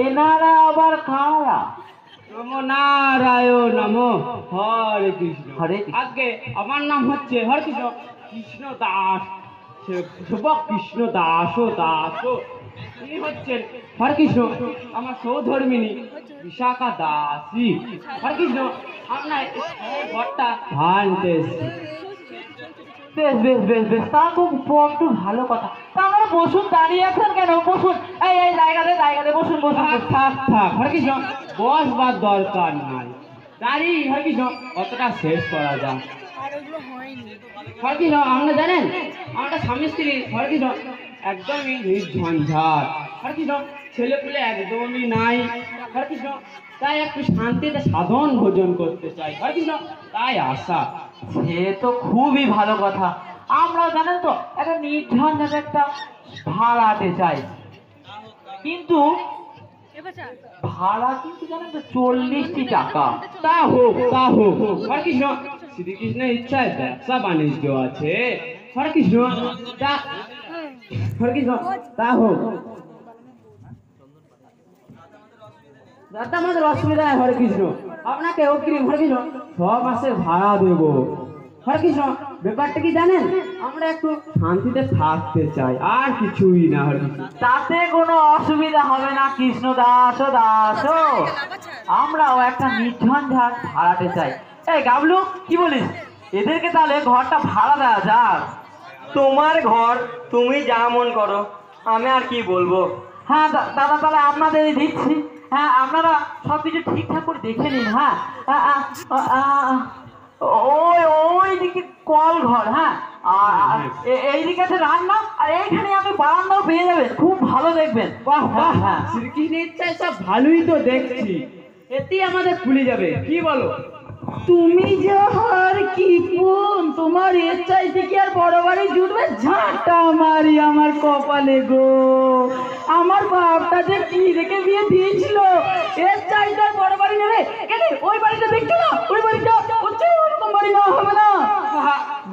এনারা আবার নমো নারায়ণ নমো হরে কৃষ্ণ। হরে। আগে আমার নাম হচ্ছে হরে কৃষ্ণ। কৃষ্ণ দাস। কৃষ্ণ দাস ও দাস। ইনি হচ্ছেন হরে কৃষ্ণ। আমার সৌধর্মিনী বিশাখা দাসী। হরে কৃষ্ণ আপনার ঘরটা। বেশ বেশ বেশ বেশ। তা খুব বড্ড ভালো কথা। তা আমরা বসুন দাঁড়িয়ে আছেন কেন? বসুন। এই এই জায়গাতে জায়গাতে বসুন বসুন থাক। থাক হরে কৃষ্ণ। বসবার দরকার নাই। দাঁড়িয়ে হরে কৃষ্ণ। অতটা শেষ করা যায় হরে কৃষ্ণ আপনারা জানেন? আমরা স্বামী স্ত্রী হরে কৃষ্ণ একদমই নির্ঝঞ্ঝাট। হরে কৃষ্ণ ছেলে পুলে একদমই নাই। হরে কৃষ্ণ তাই একটু শান্তিতে সাধন ভোজন করতে চাই। হরে কৃষ্ণ তাই আশা। সে তো খুবই ভালো কথা। আমরা জানেন তো, একটা নির্ঝঞ্ঝাট একটা ভাড়াতে চাই। কিন্তু ভাড়া কিন্তু জানেন তো চল্লিশটি টাকা। তা হোক তা হোক। হরে কৃষ্ণ শ্রীকৃষ্ণের ইচ্ছায় ব্যবসা বাণিজ্য আছে। হরে কৃষ্ণ তা হরে কৃষ্ণ তা হোক। দাদা আমাদের অসুবিধা নেই হরে কৃষ্ণ। আপনাকে অগ্রিম হরে কৃষ্ণ? ছ মাসের ভাড়া দেবো। হরে কৃষ্ণ ব্যাপারটা কি জানেন? আমরা একটু শান্তিতে থাকতে চাই আর কিছুই না হরে তাতে কোনো অসুবিধা হবে না কৃষ্ণ দাস ও দাস আমরাও একটা নির্ঝঞ্ঝাট ভাড়াতে চাই। এই গাবলু কি বলিস? এদেরকে তাহলে ঘরটা ভাড়া দেওয়া যাক। তোমার ঘর তুমি যা মন করো আমি আর কি বলব? হ্যাঁ দাদা তাহলে আপনাদের দিচ্ছি। হ্যাঁ আপনারা সব কিছু ঠিকঠাক করে দেখে নিন হ্যাঁ। ওই ওই দিকে কল ঘর হ্যাঁ। আর এইদিকে আছে রান্না আর এইখানে আপনি বারান্দাও পেয়ে যাবেন খুব ভালো দেখবেন। বাহ বাহ। হ্যাঁ শ্রীকৃষ্ণের ইচ্ছা সব ভালোই তো দেখছি। এতেই আমাদের খুলে যাবে কি বলো? তুমি যে হার কি পুন তোমার এর চাইতে কি আর বড় বাড়ি জুটবে? ঝাঁটা মারি আমার কপালে গো। আমার বাপটা যে কি রেখে বিয়ে দিয়েছিল? এর চাইতে আর বড় বাড়ি নেবে? ওই বাড়িটা দেখছ না? ওই বাড়িটা হচ্ছে ওরকম বাড়ি না, হবে না?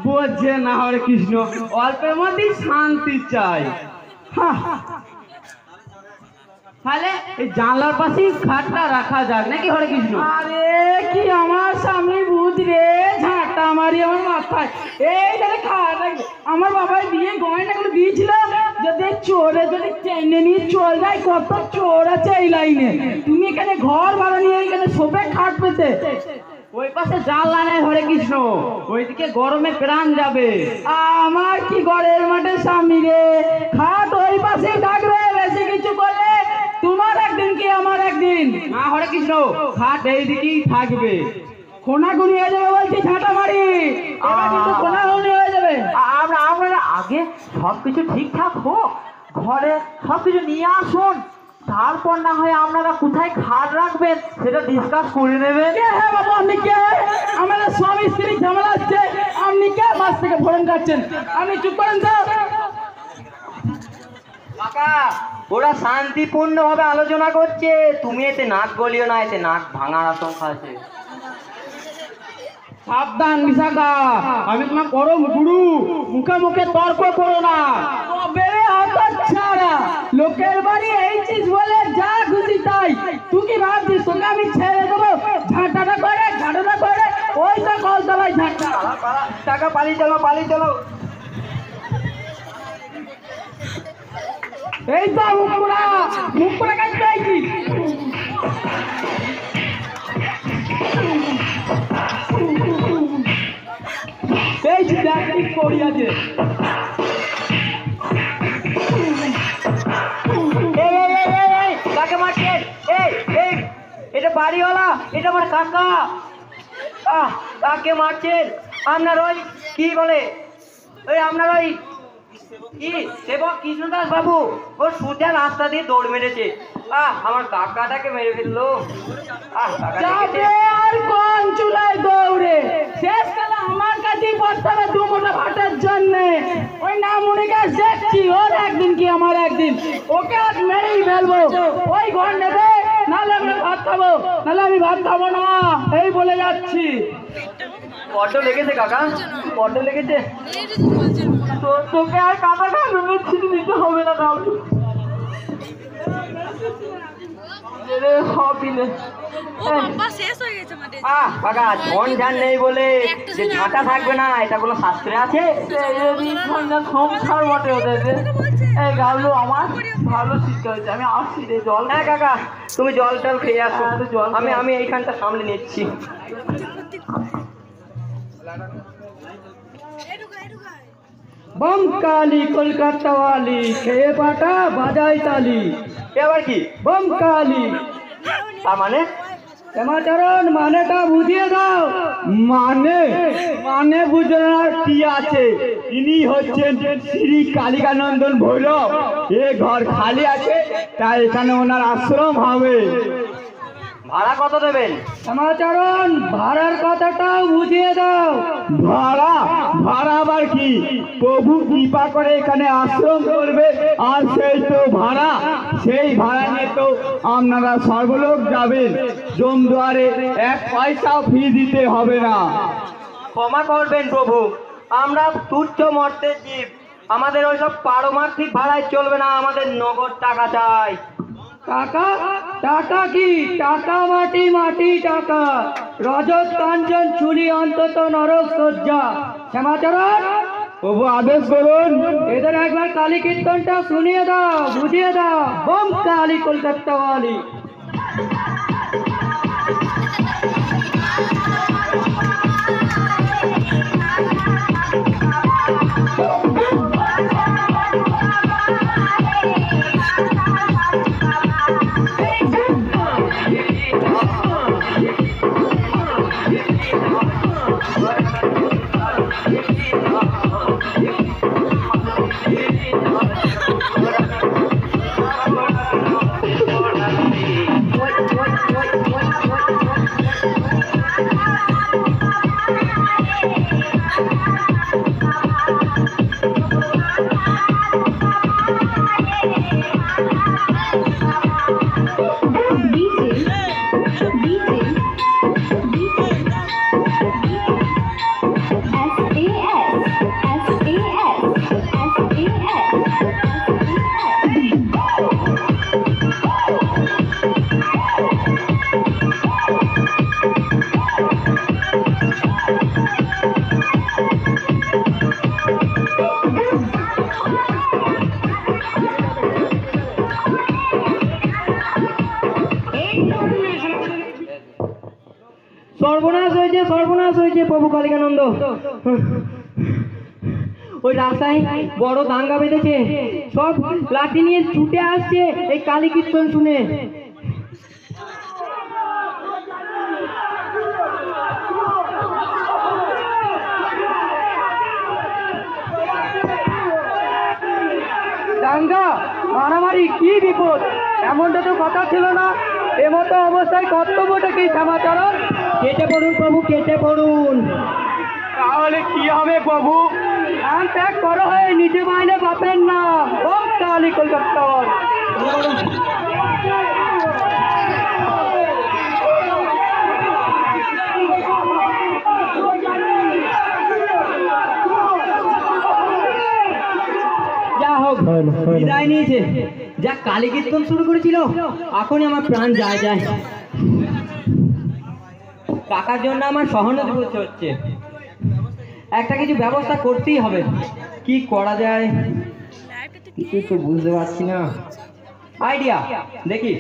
বোঝে না হরে কৃষ্ণ, অল্পের মধ্যেই শান্তি চাই। তাহলে এই জানলার পাশেই খাটটা রাখা যাক নাকি হরে কৃষ্ণ? আরে কি আমার সামনে ভূত রে? ঝাঁটা মারি আমার মাথায়। এই খাওয়া রাখবে। আমার বাবার বিয়ে গয়নাগুলো দিয়েছিল। যদি চোরে যদি টেনে নিয়ে চল যায় কত চোর আছে এই লাইনে। তুমি এখানে ঘর ভাড়া নিয়ে এখানে শোবে খাট পেতে। ওই পাশে জানলা নেই হরে কৃষ্ণ। ওইদিকে গরমে প্রাণ যাবে। আমার কি ঘরের মাঠে স্বামী রে? খাট ওই পাশে থাকবে বেশি কিছু করলে তোমার একদিন কি আমার একদিন না হরে কৃষ্ণ খাট এইদিকেই থাকবে। খোনাখুনি হয়ে যাবে বলছি ঝাঁটা মারি কিন্তু হয়ে যাবে। আমরা আপনারা আগে সব কিছু ঠিকঠাক হোক ঘরে সব কিছু নিয়ে আসুন। তারপর না হয় আপনারা কোথায় খাট রাখবেন সেটা ডিসকাস করে নেবেন। হ্যাঁ বাবু আপনি কে? আমাদের স্বামী স্ত্রী ঝামেলা হচ্ছে। আপনি কে? মাছ থেকে ফোরন কাটছেন। আপনি চুপ করেন কাকা ওরা শান্তিপূর্ণ ভাবে আলোচনা করছে। তুমি এতে নাক গলিও না এতে নাক ভাঙার আশঙ্কা আছে। সাবধান বিশাখা। আমি তোমার পরম গুরু। মুখে মুখে তর্ক করো না। লোকের বাড়ি এই চিজ বলে যা খুশি তাই। তুই কি ভাবছিস? তোকে আমি ছেড়ে দেবো? ঝাঁটাটা করে ঝাঁটাটা করে ওই তো কলতলায় ঝাঁটা। টাকা পালিয়ে চলো পালিয়ে চলো। এই তো এই দেখ কাকে মারছেন এই এটা বাড়িওয়ালা, এটা আমার কাকা। আহ, কাকে মারছেন আপনার ওই কি বলে? ওই আপনার ওই কি সেবক কৃষ্ণদাস বাবু? ও সোজা রাস্তা দিয়ে দৌড় মেরেছে। আহ আমার কাকাটাকে মেরে ফেলল। আহ যাবে আর কোন চুলায় দৌড়ে? শেষ কালে আমার কাছেই পড়তে হবে দু মোটা ভাটার জন্য। ওই না মনে গাছ দেখছি। ওর একদিন কি আমার একদিন? ওকে আজ মেরেই ফেলব। ওই ঘর নেবে নাহলে আমি ভাত খাব। নাহলে আমি ভাত খাব না। এই বলে যাচ্ছি। বড্ড লেগেছে কাকা? বড্ড লেগেছে? তোকে আর কাটা খাবে ছিটে দিতে হবে না সব দিলে ও বাবা শেষ হয়ে নেই বলে যে ঝাঁটা থাকবে না এটা কোনো শাস্ত্রে আছে? সংসার বটে ওদের গালু আমার ভালো শিক্ষা হয়েছে আমি আসছি রে জল। হ্যাঁ কাকা তুমি জল টল খেয়ে আসো। হ্যাঁ, জল আমি আমি এইখানটা সামলে নিচ্ছি। বম কালি কলকাতা ওয়ালি খেয়ে পাটা বাজাই তালি। এ আবার কি? বম কালি তার মানে? শ্যামাচরণ মানেটা বুঝিয়ে দাও। মানে? মানে বুঝার কি আছে? ইনি হচ্ছেন শ্রী কালিকানন্দন ভৈরব। এ ঘর খালি আছে তাই এখানে ওনার আশ্রম হবে। ভাড়া কত দেবেন? শ্যামাচরণ ভাড়ার কথাটাও বুঝিয়ে দাও। ভাড়া? ভাড়া আবার কি? প্রভু কৃপা করে এখানে আশ্রম করবে আর সেই তো ভাড়া। সেই ভাড়া নিয়ে তো আপনারা সর্বলোক যাবেন। জমদুয়ারে এক পয়সাও ফি দিতে হবে না। ক্ষমা করবেন প্রভু। আমরা তুচ্ছ মর্তের জীব। আমাদের ওইসব পারমার্থিক ভাড়ায় চলবে না আমাদের নগদ টাকা চাই। টাকা? টাকা কি? টাকা মাটি মাটি টাকা। রজত কাঞ্চন চুরি অন্তত নরক সজ্জা শ্যামাচরণ প্রভু আদেশ করুন। এদের একবার কালী কীর্তনটা শুনিয়ে দাও বুঝিয়ে দাও। Bom Kali Kolkata Shut up. প্রভু কালিকানন্দ। ওই রাস্তায় বড় দাঙ্গা বেঁধেছে। সব লাঠি নিয়ে ছুটে আসছে এই কালী কীর্তন শুনে। দাঙ্গা, মারামারি, কি বিপদ? এমনটা তো কথা ছিল না। এমতো অবস্থায় কর্তব্যটা কি সমাচারণ? কেটে পড়ুন প্রভু কেটে পড়ুন। তাহলে কি হবে প্রভু? ত্যাগ করো হয়ে নিজে মাইনে পাবেন না ওম কালী কলকাতা যা হোক বিদায় নিয়েছে। যা কালী কীর্তন শুরু করেছিল এখনই আমার প্রাণ যায় যায়। টাকার জন্য আমার সহানুভূতি করতে হচ্ছে। একটা কিছু ব্যবস্থা করতেই হবে। কি করা যায়? কিছু তো বুঝতে পারছি না। আইডিয়া দেখি।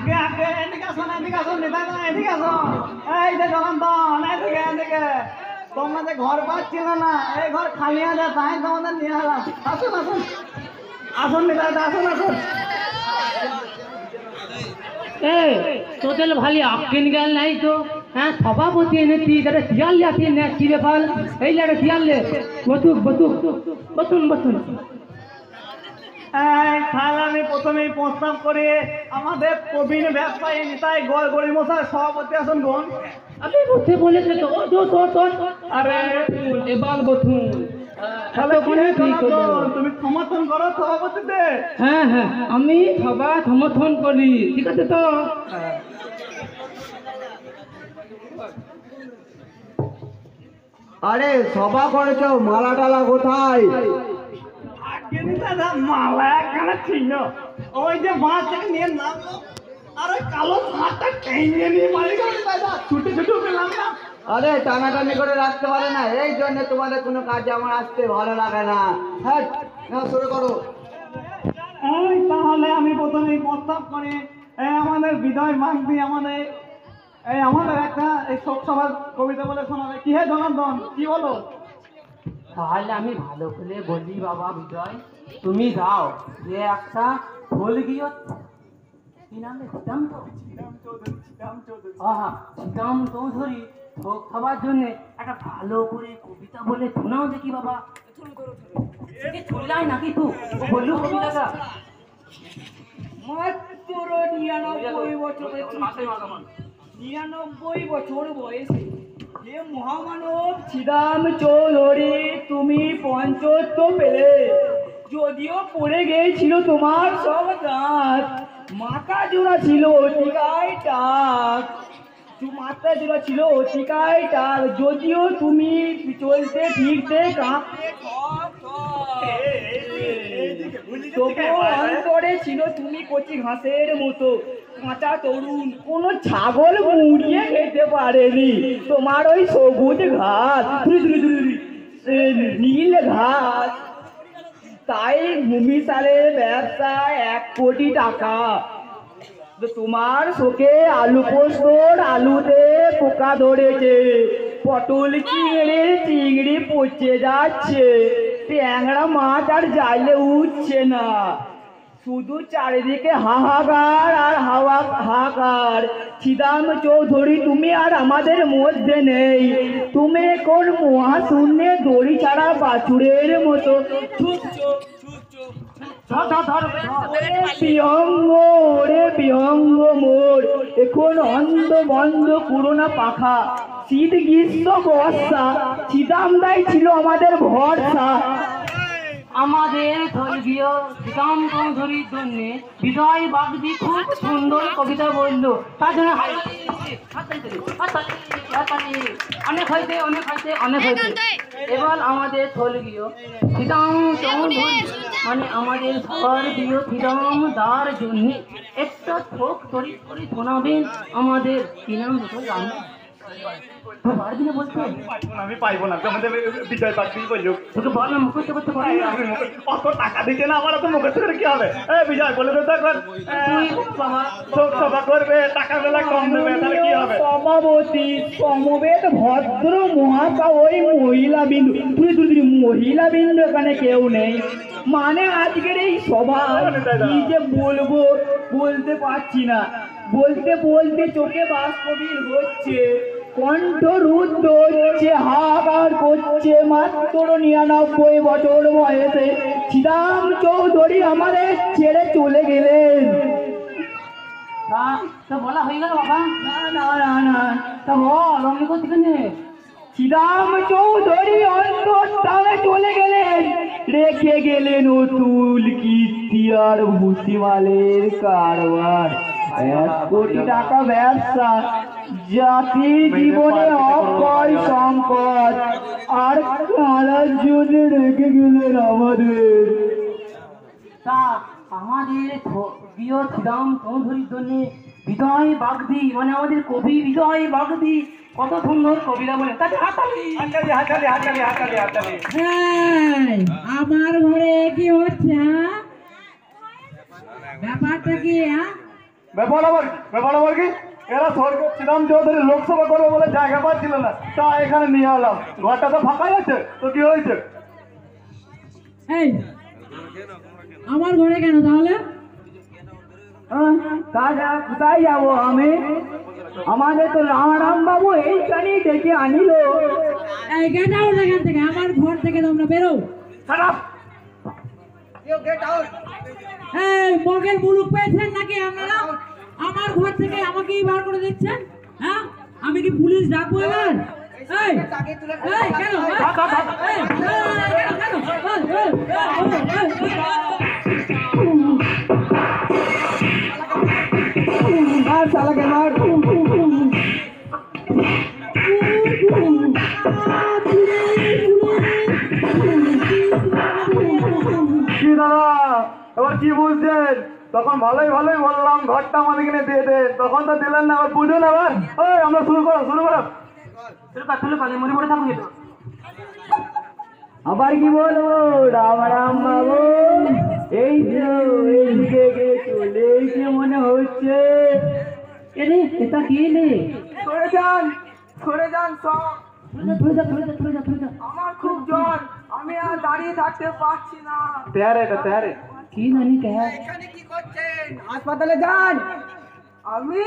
আগে আগে এদিকে আসুন এদিকে আসুন নেতা এদিকে আসুন এই যে জগন্তন এদিকে এদিকে তোমরা যে ঘর পাচ্ছিল না এই ঘর খালি আছে তাই তোমাদের নিয়ে এলাম। আসুন আসুন। আসুন নেতা আসুন আসুন। এ তোদের ভালি আকিন গেল নাই তো? হ্যাঁ সভাপতি এনে তুই তারা তিয়াল যাতি না কি ব্যাপার? এই লাড়ে তিয়াল লে বতুক বতুক বতুন বতুন এই, তাহলে আমি প্রথমেই প্রস্তাব করি আমাদের প্রবীণ ব্যবসায়ী নিতাই গড় গড়ি মশাই সভাপতি আসুন গুণ আমি বলতে বলেছে তো। তো তো তো আরে এবার জনার্দন, তুমি সমর্থন করো সভাপতিতে? হ্যাঁ হ্যাঁ আমি সবার সমর্থন করি ঠিক আছে তো? আরে সভা করেছ মালা টালা কোথায়? আগে দাদা মালা একখানা ছিল। ওই যে নিয়ে নামলো। আর ওই কালো মাছটা টেনে নিয়ে মারি গেল। দাদা ছুটে ছুটে পেলাম না আরে টানাটানি করে রাখতে পারে না। এই জন্য তোমাদের কোনো কাজে আমার আসতে ভালো লাগে না। হ্যাঁ শুরু করো। এই তাহলে আমি প্রথমেই প্রস্তাব করি এই আমাদের বিদয় মাগদি আমাদের এই আমাদের একটা এই শোক সভার কবিতা বলে শোনাবে। কি হে জনার্দন কি বলো? তাহলে আমি ভালো করে বলি বাবা বিজয় তুমি গাও যে একটা ফুল গিয়ে কি নাম? সীতাম সীতাম চৌধুরী ভোগ খাবার জন্য একটা ভালো করে কবিতা বলে শোনাও দেখি বাবা। এ চুলাই নাকি তু? বললু কবিতাটা। মাত্র নিরানব্বই বছরের নিরানব্বই বছর বয়সে যে মহামানব শ্রীরাম চৌধুরী, তুমি পঞ্চত্ব পেলে যদিও পড়ে গিয়েছিল তোমার সব দাঁত মাথা জোড়া ছিল অতিকায় টাক মাথা জোড়া ছিল অতিকায় টাক যদিও তুমি চলতে ফিরতে কাঁপতে। তুমি কচি ঘাসের মতো কাঁচা তরুণ কোন ছাগল মুড়িয়ে খেতে পারেনি তোমার ওই সবুজ ঘাস নীল ঘাস তাই ভূমি সালের ব্যবসা এক কোটি টাকা তোমার শোকে আলু পোস্তর আলুতে পোকা ধরেছে পটল চিংড়ি চিংড়ি পচে যাচ্ছে ট্যাংরা মাছ আর জালে উঠছে না। শুধু চারিদিকে হাহাকার আর হাওয়া হাহাকার। ছিদাম চৌধুরী তুমি আর আমাদের মধ্যে নেই। তুমি কোন মহাশূন্যে দড়ি ছাড়া বাছুরের মতো? বিহঙ্গ ওরে বিহঙ্গ মোর। এখন অন্ধ বন্ধ করোনা পাখা। শীত গ্রীষ্ম বর্ষা চিদামদাই ছিল আমাদের ভরসা। আমাদের ধর্মীয় শ্রীরাম চৌধুরীর জন্য বিজয় বাগদি খুব সুন্দর কবিতা বলল। তার জন্য। অনেক হয়েছে অনেক হয়েছে অনেক হয়েছে। এবার আমাদের স্বর্গীয় শ্রীরাম চৌধুরী মানে আমাদের স্বর্গীয় শ্রীরাম দার জন্য একটা থোক তরি করে শোনাবেন আমাদের কি নাম রাম পারবি না বলতে আমি পাইবো না তোমাদের বিজয় পাখি বলল। তোকে বল না মুখস্থ করতে পারবি আমি অত টাকা না আমার তো মুখে করে কি হবে? এ বিজয় বলে তো শোক সভা করবে টাকা বেলা কম দেবে তাহলে কি হবে? সভাপতি সমবেত ভদ্র মহাপা ওই মহিলা বিন্দু। তুই তুই মহিলা বিন্দু এখানে কেউ নেই মানে আজকের এই সভা কি যে বলব বলতে পারছি না। বলতে বলতে চোখে বাস বাষ্পবীর হচ্ছে। কণ্ঠ রুদ্ধ হচ্ছে হাহাকার করছে মাত্র নিরানব্বই বছর বয়সে। শ্রীরাম চৌধুরী আমাদের ছেড়ে চলে গেলেন। বলা হয়ে গেল বাবা। না না না না তা বল অমনি করতে শ্রীরাম চৌধুরী অন্তঃস্থানে চলে গেলেন। রেখে গেলেন অতুল কীর্তি আর ভূষিমালের কারবার। এক কোটি টাকা ব্যবসা জাতির জীবনে অক্ষয় সম্পদ আর কালার জন্য রেখে গেলেন আমাদের তা আমাদের প্রিয় শ্রীরাম চৌধুরীর জন্য বিজয় বাগদি মানে আমাদের কবি বিজয় বাগদি কত সুন্দর কবিতা বলে হাতালি হাততালি আমার ঘরে কি হচ্ছে হ্যাঁ? ব্যাপারটা কি হ্যাঁ? ব্যাপার আবার কি? ব্যাপার আবার কি? এরা স্বর্গ শ্রীরাম চৌধুরী লোকসভা করবে বলে জায়গা পাচ্ছিল না। তা এখানে নিয়ে এলাম। ঘরটা তো ফাঁকাই আছে। তো কি হয়েছে? এই আমার ঘরে কেন তাহলে? তাছাড়া কোথায় যাব আমি? আমাদের তো রাম বাবু এইখানেই ডেকে আনিল। এই গেট আউট এখান থেকে। আমার ঘর থেকে তোমরা বেরো। খারাপ এই মগের মুলুক পেয়েছেন নাকি আপনারা আমার ঘর থেকে আমাকেই বার করে দিচ্ছেন হ্যাঁ আমি কি পুলিশ ডাকবো এবার এই এই কেন কি বুঝছেন তখন ভালোই ভালোই বললাম ঘরটা আমাদের কিনে দিয়ে দেন। তখন তো দিলেন না আবার বুঝুন আবার ওই আমরা শুরু করো শুরু করো। আবার কি বলব? রাম রাম বাবু এই এইদিকে চলে এসে মনে হচ্ছে। এরে এটা কি রে সরে যান সরে যান সব। যা যা যা যা। আমার খুব জ্বর আমি আর দাঁড়িয়ে থাকতে পারছি না। তেয়ারে এটা তেয়ারে। কি জানি কে? হাসপাতালে যান। আমি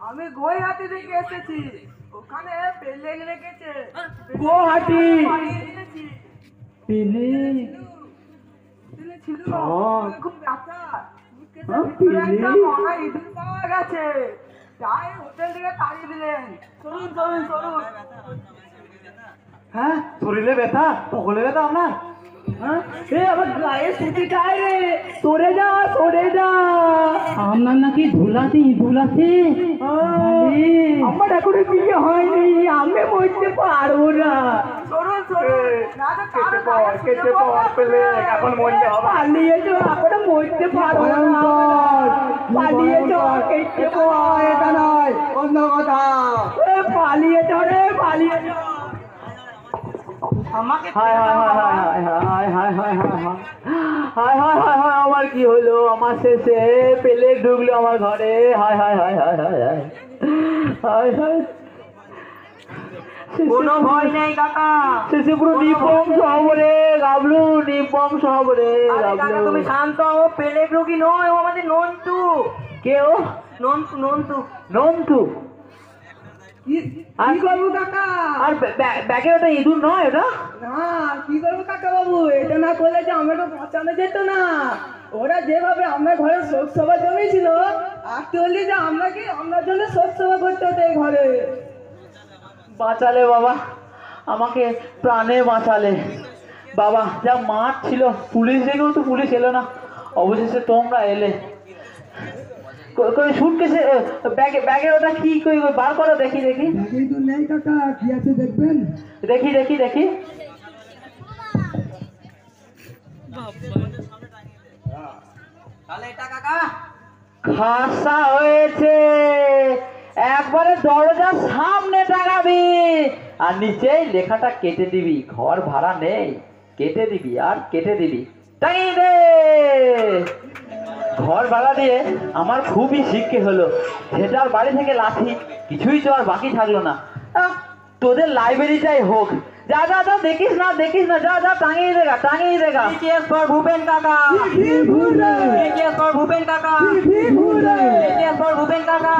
আমি গইহাটি থেকে এসেছি। ওখানে পেলে গুয়াহাটি পাঠিয়ে পেলে ছিল। খুব ব্যথা। পাওয়া গেছে। তাই হোটেল থেকে তাড়িয়ে দিলেন। চলুন চলুন চলুন। হ্যাঁ শরীরে ব্যথা পকলে ব্যথা আপনার? হ্যাঁ? আমার গায়ে সুতি গায়ে রে। সরে যা সরে যা। আপনার নাকি ধুলাতে ধুলাতে আমার এখনও বিয়ে হয়নি আমি মরতে পারব না। চলুন চলুন না তো কেটে কারও কেটে সুযোগ পেলে এখন মরলে হবে। পালিয়ে যো এখনও মরতে পারব না। পালিয়ে যো কেটে পড় এটা নয় অন্য কথা। পালিয়ে যো রে পালিয়ে যো আমার কি হলো আমার শেষে পেলে ঢুকলো আমার ঘরে হায় হায় হায় হায় হায় হায় হায় হায় কোনো ভয় নেই কাকা শেষে পুরো নিপংস হব রে গাবলু নিপংস হব রে আরে গাবলু তুমি শান্ত ও পেলেক রোগী নয় ও আমাদের নন্টু কেউ নন্টু নন্টু নন্টু আর করব কাকা? আর ব্য- ব্য- ব্যাগে ওটা ইঁদুর নয় ওটা? না কি করব কাকা বাবু? এটা না করলে যে আমাকে বাঁচানো যেত না। ওরা যেভাবে আমরা ঘরে শোক সভা জমেছিল অ্যাকচুয়ালি যে আমরা কি আপনার জন্য শোক সভা করতে হতো এই ঘরে। বাঁচালে বাবা আমাকে প্রাণে বাঁচালে। বাবা যা মাঠ ছিল পুলিশ দেখেও তো পুলিশ এলো না। অবশেষে তোমরা এলে। সুটকেসে ব্যাগে ব্যাগে ওটা কি কই কই বার করো দেখি দেখি। এই তো নেই কাকা কি আছে দেখবেন? দেখি দেখি দেখি। তাহলে এটা কাকা খাসা হয়েছে। একবারে দরজার সামনে টাঙাবি আর নিচেই লেখাটা কেটে দিবি। ঘর ভাড়া নেই কেটে দিবি আর কেটে দিবি। টাঙিয়ে দে। ঘর ভাড়া দিয়ে আমার খুবই শিক্ষে হলো। সেটা আর বাড়ি থেকে লাঠি কিছুই তো আর বাকি থাকল না। তোদের লাইব্রেরিটাই হোক। যা যা যা দেখিস না দেখিস না যা যা টাঙিয়ে দেখা টাঙিয়ে দেখা বিটিএস ভূপেন কাকা। ভূপেন কাকা। ভূপেন কাকা।